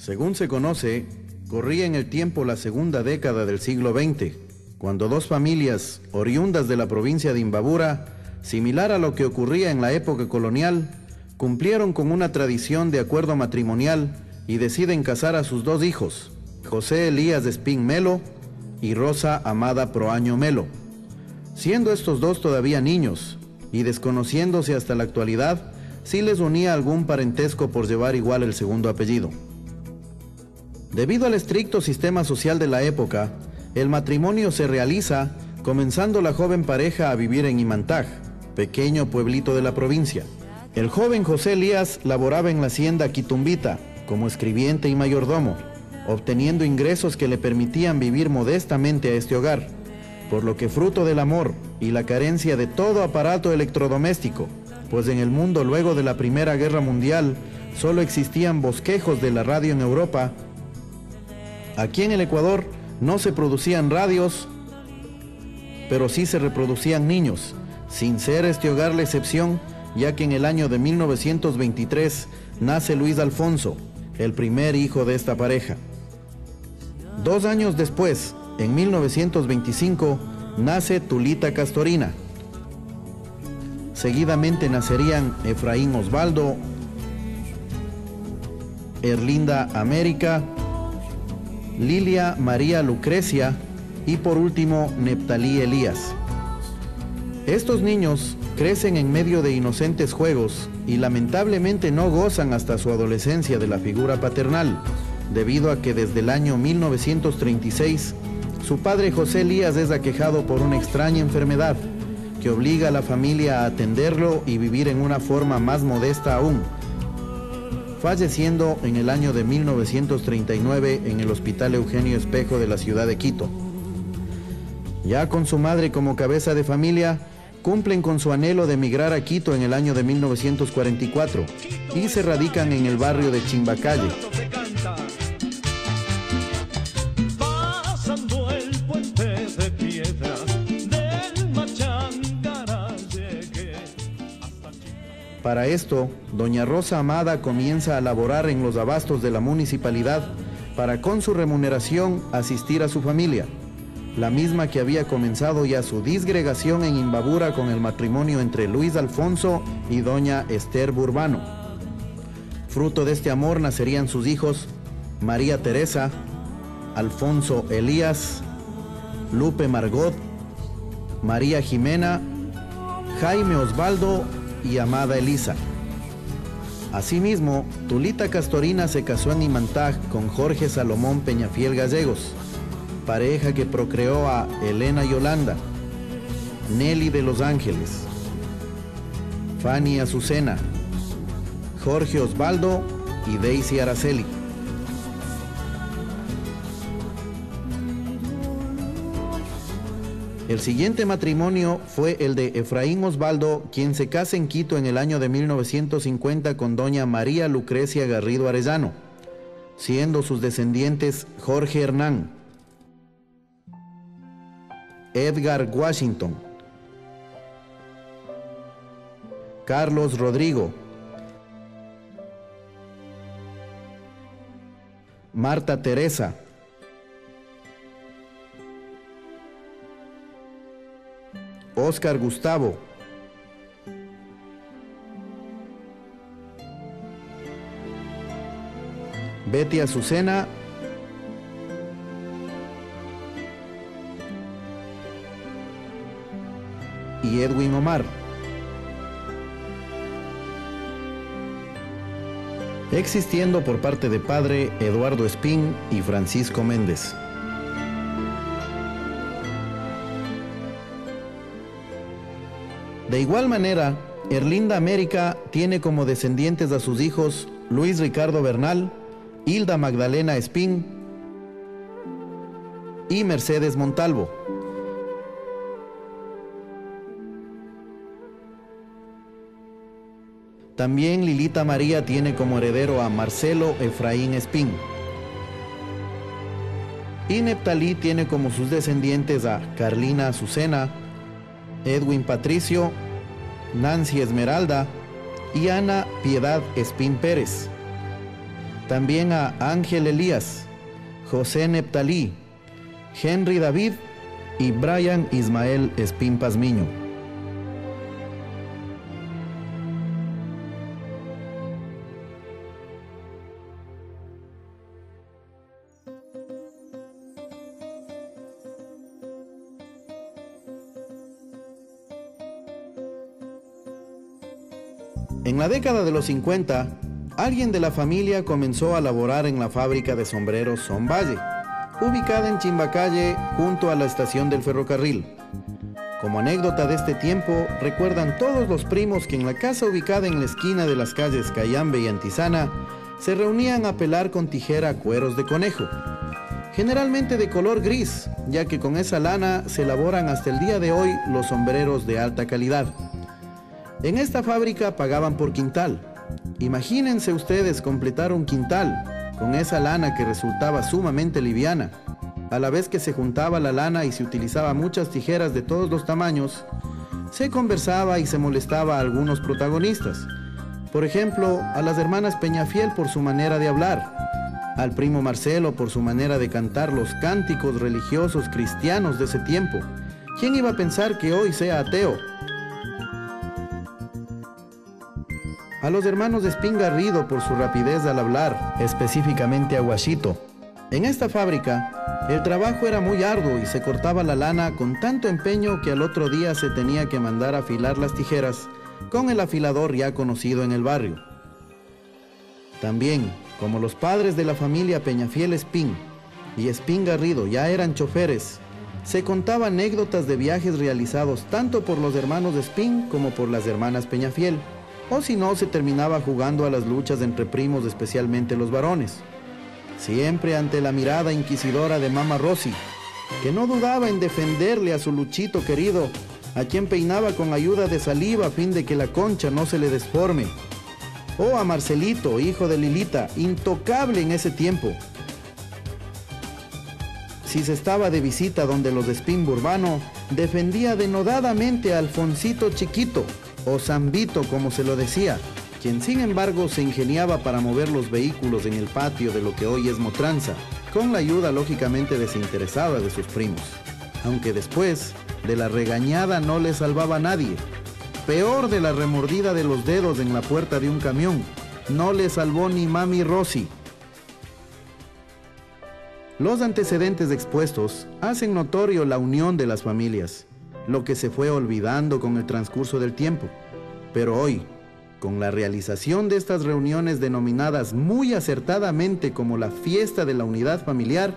Según se conoce, corría en el tiempo la segunda década del siglo XX, cuando dos familias oriundas de la provincia de Imbabura, similar a lo que ocurría en la época colonial, cumplieron con una tradición de acuerdo matrimonial y deciden casar a sus dos hijos, José Elías de Espín Melo y Rosa Amada Proaño Melo. Siendo estos dos todavía niños y desconociéndose hasta la actualidad, si les unía algún parentesco por llevar igual el segundo apellido. Debido al estricto sistema social de la época, el matrimonio se realiza comenzando la joven pareja a vivir en Imantaj, pequeño pueblito de la provincia. El joven José Elías laboraba en la hacienda Quitumbita como escribiente y mayordomo, obteniendo ingresos que le permitían vivir modestamente a este hogar, por lo que fruto del amor y la carencia de todo aparato electrodoméstico, pues en el mundo luego de la Primera Guerra Mundial solo existían bosquejos de la radio en Europa, aquí en el Ecuador no se producían radios, pero sí se reproducían niños, sin ser este hogar la excepción, ya que en el año de 1923 nace Luis Alfonso, el primer hijo de esta pareja. Dos años después, en 1925, nace Tulita Castorina. Seguidamente nacerían Efraín Osvaldo, Erlinda América, Lilia María Lucrecia y por último Neptalí Elías. Estos niños crecen en medio de inocentes juegos y lamentablemente no gozan hasta su adolescencia de la figura paternal, debido a que desde el año 1936 su padre José Elías es aquejado por una extraña enfermedad que obliga a la familia a atenderlo y vivir en una forma más modesta aún, falleciendo en el año de 1939 en el Hospital Eugenio Espejo de la ciudad de Quito. Ya con su madre como cabeza de familia, cumplen con su anhelo de emigrar a Quito en el año de 1944 y se radican en el barrio de Chimbacalle. Para esto, doña Rosa Amada comienza a laborar en los abastos de la municipalidad para con su remuneración asistir a su familia la misma que había comenzado ya su disgregación en Imbabura con el matrimonio entre Luis Alfonso y doña Esther Burbano. Fruto de este amor nacerían sus hijos María Teresa, Alfonso Elías, Lupe Margot, María Jimena, Jaime Osvaldo y Amada Elisa. Asimismo, Tulita Castorina se casó en Imantaj con Jorge Salomón Peñafiel Gallegos pareja que procreó a Elena Yolanda, Nelly de Los Ángeles, Fanny Azucena, Jorge Osvaldo y Daisy Araceli. El siguiente matrimonio fue el de Efraín Osvaldo, quien se casa en Quito en el año de 1950 con doña María Lucrecia Garrido Arellano, siendo sus descendientes Jorge Hernán, Edgar Washington, Carlos Rodrigo, Marta Teresa, Oscar Gustavo, Betty Azucena y Edwin Omar. Existiendo por parte de padre Eduardo Espín y Francisco Méndez. De igual manera, Erlinda América tiene como descendientes a sus hijos Luis Ricardo Bernal, Hilda Magdalena Espín y Mercedes Montalvo. También Lilita María tiene como heredero a Marcelo Efraín Espín. Y Neptalí tiene como sus descendientes a Carlina Azucena, Edwin Patricio, Nancy Esmeralda y Ana Piedad Espín Pérez. también a Ángel Elías, José Neptalí, Henry David y Brian Ismael Espín Pazmiño. En la década de los 50, alguien de la familia comenzó a laborar en la fábrica de sombreros Son Valle, ubicada en Chimbacalle junto a la estación del ferrocarril. Como anécdota de este tiempo, recuerdan todos los primos que en la casa ubicada en la esquina de las calles Cayambe y Antizana se reunían a pelar con tijera cueros de conejo, generalmente de color gris, ya que con esa lana se elaboran hasta el día de hoy los sombreros de alta calidad. En esta fábrica pagaban por quintal. Imagínense ustedes completar un quintal con esa lana que resultaba sumamente liviana. A la vez que se juntaba la lana y se utilizaba muchas tijeras de todos los tamaños, se conversaba y se molestaba a algunos protagonistas. Por ejemplo, a las hermanas Peñafiel por su manera de hablar, al primo Marcelo por su manera de cantar los cánticos religiosos cristianos de ese tiempo. ¿Quién iba a pensar que hoy sea ateo? A los hermanos de Espingarrido por su rapidez al hablar, específicamente a Guachito. En esta fábrica, el trabajo era muy arduo y se cortaba la lana con tanto empeño que al otro día se tenía que mandar afilar las tijeras con el afilador ya conocido en el barrio. También, como los padres de la familia Peñafiel Espín y Espín Garrido ya eran choferes, se contaban anécdotas de viajes realizados tanto por los hermanos Espín como por las hermanas Peñafiel o si no se terminaba jugando a las luchas entre primos, especialmente los varones. Siempre ante la mirada inquisidora de Mama Rossi, que no dudaba en defenderle a su luchito querido, a quien peinaba con ayuda de saliva a fin de que la concha no se le desforme. O a Marcelito, hijo de Lilita, intocable en ese tiempo. Si se estaba de visita donde los de Spin Burbano, defendía denodadamente a Alfoncito Chiquito, o Zambito como se lo decía, quien sin embargo se ingeniaba para mover los vehículos en el patio de lo que hoy es Motranza, con la ayuda lógicamente desinteresada de sus primos. Aunque después, de la regañada no le salvaba a nadie. Peor de la remordida de los dedos en la puerta de un camión, no le salvó ni Mami Rossi. Los antecedentes expuestos hacen notorio la unión de las familias lo que se fue olvidando con el transcurso del tiempo. Pero hoy, con la realización de estas reuniones denominadas muy acertadamente como la fiesta de la unidad familiar,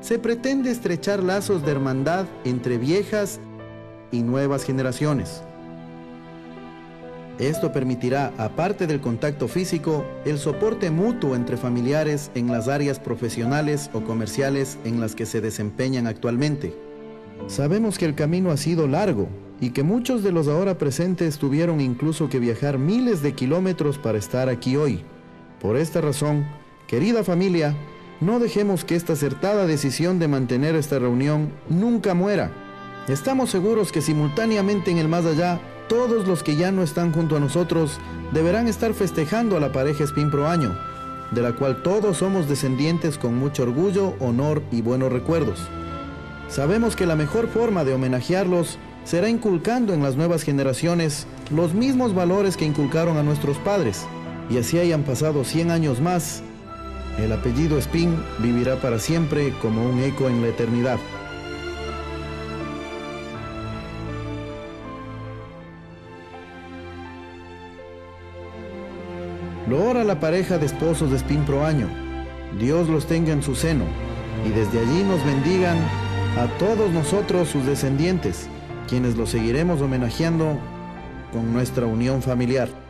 se pretende estrechar lazos de hermandad entre viejas y nuevas generaciones. Esto permitirá, aparte del contacto físico, el soporte mutuo entre familiares en las áreas profesionales o comerciales en las que se desempeñan actualmente. Sabemos que el camino ha sido largo y que muchos de los ahora presentes tuvieron incluso que viajar miles de kilómetros para estar aquí hoy. Por esta razón, querida familia, no dejemos que esta acertada decisión de mantener esta reunión nunca muera. Estamos seguros que simultáneamente en el más allá, todos los que ya no están junto a nosotros deberán estar festejando a la pareja Spin Pro Año, de la cual todos somos descendientes con mucho orgullo, honor y buenos recuerdos. Sabemos que la mejor forma de homenajearlos será inculcando en las nuevas generaciones los mismos valores que inculcaron a nuestros padres. Y así hayan pasado 100 años más, el apellido Spin vivirá para siempre como un eco en la eternidad. Lo ora la pareja de esposos de Spin Pro Año. Dios los tenga en su seno y desde allí nos bendigan a todos nosotros sus descendientes, quienes los seguiremos homenajeando con nuestra unión familiar.